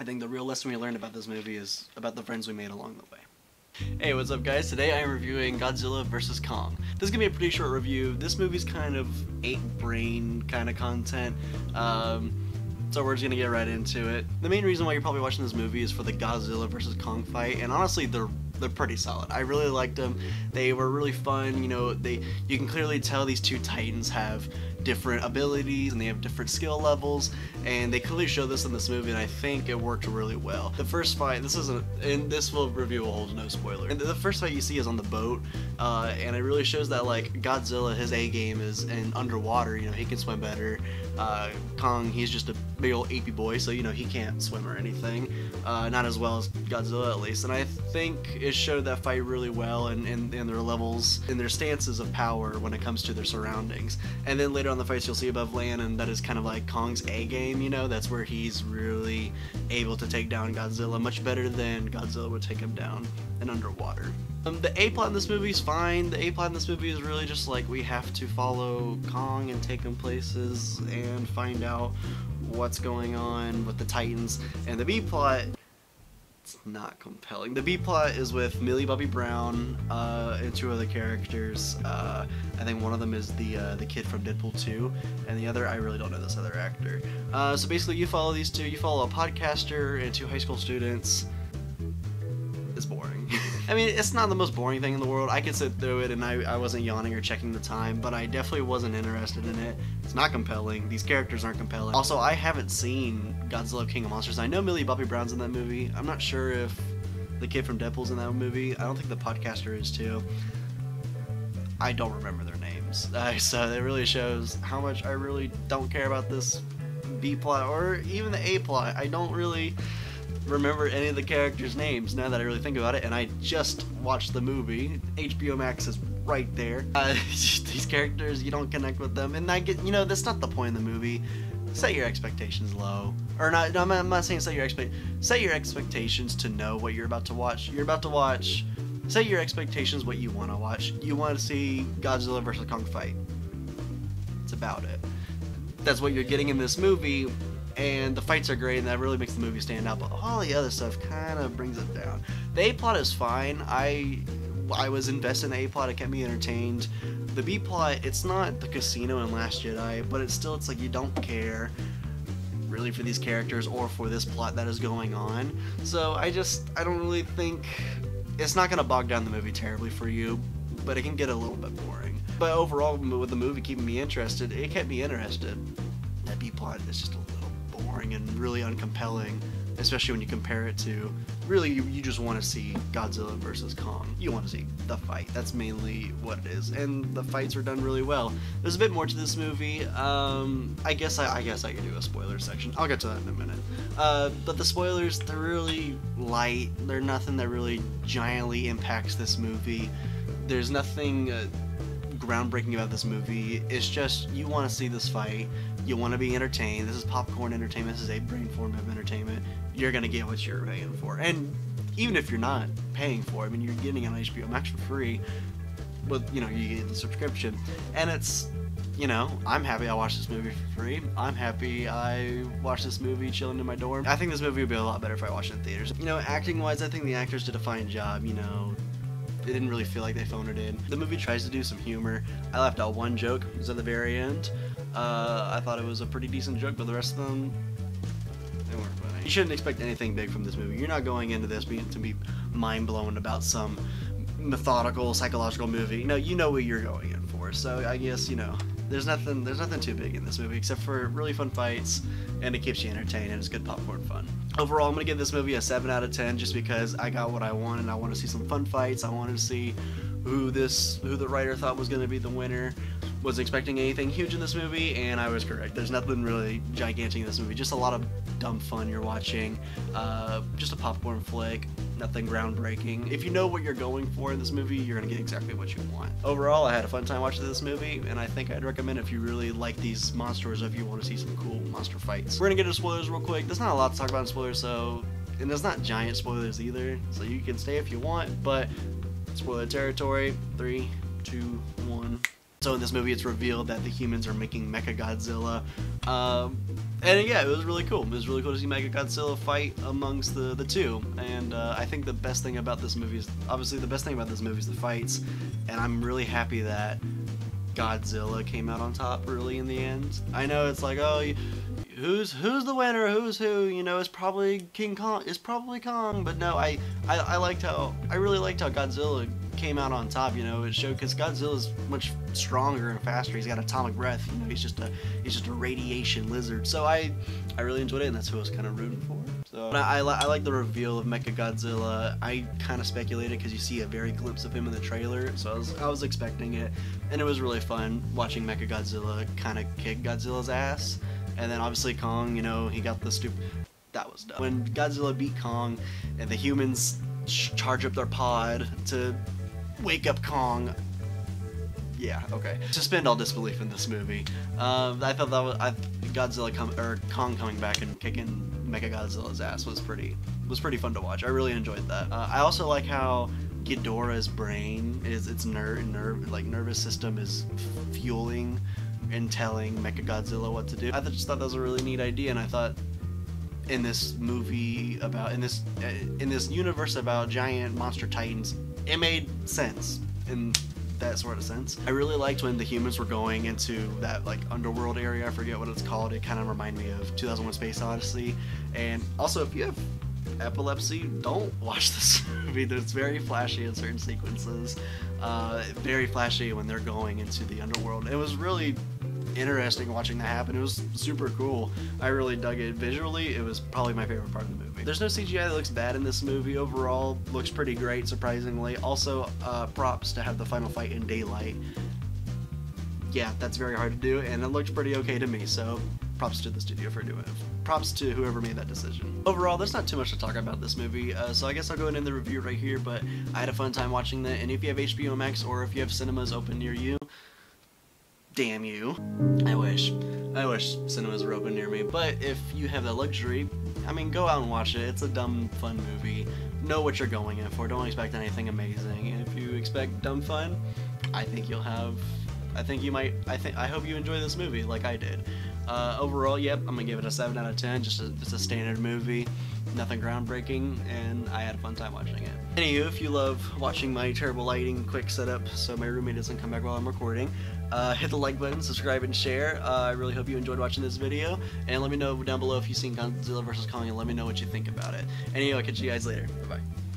I think the real lesson we learned about this movie is about the friends we made along the way. Hey, what's up guys? Today I am reviewing Godzilla vs. Kong. This is gonna be a pretty short review. This movie's kind of ape brain kind of content. Um, so we're just gonna get right into it. The main reason why you're probably watching this movie is for the Godzilla vs. Kong fight, and honestly, they're they're pretty solid. I really liked them. They were really fun. You know, they you can clearly tell these two titans have different abilities and they have different skill levels and they clearly show this in this movie and I think it worked really well. The first fight, this isn't, and this will review will hold no spoiler. And the first fight you see is on the boat uh, and it really shows that like Godzilla, his A game is in underwater, you know, he can swim better. Uh, Kong, he's just a big old apey boy, so you know, he can't swim or anything. Uh, not as well as Godzilla at least. And I think it showed that fight really well and, and, and their levels and their stances of power when it comes to their surroundings. And then later on the fights you'll see above land, and that is kind of like Kong's A game, you know, that's where he's really able to take down Godzilla much better than Godzilla would take him down in underwater. Um, the A plot in this movie is fine. The A plot in this movie is really just like we have to follow Kong and take him places and find out what's going on with the Titans. And the B plot it's not compelling. The B plot is with Millie Bobby Brown uh, and two other characters. Uh, I think one of them is the uh, the kid from Deadpool 2, and the other I really don't know this other actor. Uh, so basically, you follow these two. You follow a podcaster and two high school students. I mean, it's not the most boring thing in the world. I could sit through it and I, I wasn't yawning or checking the time, but I definitely wasn't interested in it. It's not compelling. These characters aren't compelling. Also, I haven't seen Godzilla King of Monsters. I know Millie Bobby Brown's in that movie. I'm not sure if the kid from Deadpool's in that movie. I don't think the podcaster is too. I don't remember their names. Uh, so it really shows how much I really don't care about this B plot or even the A plot. I don't really remember any of the characters' names now that I really think about it, and I just watched the movie. HBO Max is right there. Uh, these characters, you don't connect with them, and I get, you know, that's not the point of the movie. Set your expectations low, or not. No, I'm not saying set your expect. Set your expectations to know what you're about to watch. You're about to watch. Set your expectations what you want to watch. You want to see Godzilla versus Kong fight. It's about it. That's what you're getting in this movie and the fights are great, and that really makes the movie stand out. But all the other stuff kind of brings it down. The A plot is fine. I I was invested in the A plot. It kept me entertained. The B plot, it's not the casino in Last Jedi, but it's still it's like you don't care really for these characters or for this plot that is going on. So I just I don't really think it's not gonna bog down the movie terribly for you, but it can get a little bit boring. But overall, with the movie keeping me interested, it kept me interested. That B plot is just a boring and really uncompelling, especially when you compare it to really you, you just want to see Godzilla versus Kong. You want to see the fight. That's mainly what it is, and the fights are done really well. There's a bit more to this movie. Um, I guess I, I guess I could do a spoiler section. I'll get to that in a minute. Uh, but the spoilers they're really light. They're nothing that really giantly impacts this movie. There's nothing. Uh, groundbreaking about this movie. It's just you want to see this fight, you want to be entertained. This is popcorn entertainment. This is a brain form of entertainment. You're gonna get what you're paying for, and even if you're not paying for, it, I mean, you're getting it on HBO Max for free. With you know, you get the subscription, and it's you know, I'm happy I watched this movie for free. I'm happy I watched this movie chilling in my dorm. I think this movie would be a lot better if I watched it in theaters. You know, acting wise, I think the actors did a fine job. You know, it didn't really feel like they phoned it in. The movie tries to do some humor. I left out one joke. It was at the very end. Uh, I thought it was a pretty decent joke, but the rest of them, they weren't funny. You shouldn't expect anything big from this movie. You're not going into this being to be mind blown about some methodical psychological movie. No, you know what you're going in for. So I guess you know there's nothing there's nothing too big in this movie except for really fun fights and it keeps you entertained and it's good popcorn fun. Overall, I'm gonna give this movie a 7 out of 10 just because I got what I wanted. I want to see some fun fights. I wanted to see who this who the writer thought was gonna be the winner. Was expecting anything huge in this movie, and I was correct. There's nothing really gigantic in this movie. Just a lot of dumb fun you're watching. Uh, just a popcorn flick nothing groundbreaking. If you know what you're going for in this movie, you're gonna get exactly what you want. Overall, I had a fun time watching this movie, and I think I'd recommend if you really like these monsters, if you want to see some cool monster fights. We're gonna get into spoilers real quick. There's not a lot to talk about in spoilers, so and there's not giant spoilers either, so you can stay if you want, but spoiler territory. Three, two, one. So in this movie, it's revealed that the humans are making Mecha Godzilla. Um, and yeah, it was really cool. It was really cool to see Mechagodzilla fight amongst the, the two. And uh, I think the best thing about this movie is obviously the best thing about this movie is the fights. And I'm really happy that Godzilla came out on top really in the end. I know it's like, oh, who's who's the winner? Who's who? You know, it's probably King Kong. It's probably Kong. But no, I, I I liked how I really liked how Godzilla came out on top. You know, it showed because Godzilla's much stronger and faster. He's got atomic breath. You know, he's just a he's just a radiation lizard. So I I really enjoyed it, and that's who I was kind of rooting for. So I, I, I like the reveal of Mecha Godzilla. I kind of speculated because you see a very glimpse of him in the trailer, so I was I was expecting it, and it was really fun watching Mecha Godzilla kind of kick Godzilla's ass. And then obviously Kong, you know, he got the stupid. That was dumb. When Godzilla beat Kong, and the humans charge up their pod to wake up Kong. Yeah, okay. Suspend all disbelief in this movie. Um, I thought that was I, Godzilla come or Kong coming back and kicking Mecha Godzilla's ass was pretty was pretty fun to watch. I really enjoyed that. Uh, I also like how Ghidorah's brain is its nerve nerve like nervous system is fueling and telling Mecha Godzilla what to do. I just thought that was a really neat idea, and I thought in this movie about in this uh, in this universe about giant monster titans it made sense in that sort of sense. I really liked when the humans were going into that like underworld area. I forget what it's called. It kind of reminded me of 2001: Space Odyssey. And also, if you have epilepsy, don't watch this movie. It's very flashy in certain sequences. Uh, very flashy when they're going into the underworld. It was really interesting watching that happen. It was super cool. I really dug it. Visually, it was probably my favorite part of the movie. There's no CGI that looks bad in this movie. Overall, looks pretty great, surprisingly. Also, uh, props to have the final fight in daylight. Yeah, that's very hard to do, and it looked pretty okay to me, so props to the studio for doing it. Props to whoever made that decision. Overall, there's not too much to talk about this movie, uh, so I guess I'll go ahead and end the review right here, but I had a fun time watching that, and if you have HBO Max or if you have cinemas open near you, Damn you. I wish. I wish cinemas were open near me. But if you have that luxury, I mean, go out and watch it. It's a dumb, fun movie. Know what you're going in for. Don't expect anything amazing. And if you expect dumb fun, I think you'll have. I think you might. I think. I hope you enjoy this movie like I did. Uh, overall, yep, I'm gonna give it a seven out of ten. Just a, just a standard movie nothing groundbreaking, and I had a fun time watching it. Anywho, if you love watching my terrible lighting quick setup so my roommate doesn't come back while I'm recording, uh, hit the like button, subscribe, and share. Uh, I really hope you enjoyed watching this video, and let me know down below if you've seen Godzilla vs. Kong, and let me know what you think about it. Anyway, I'll catch you guys later. Bye-bye.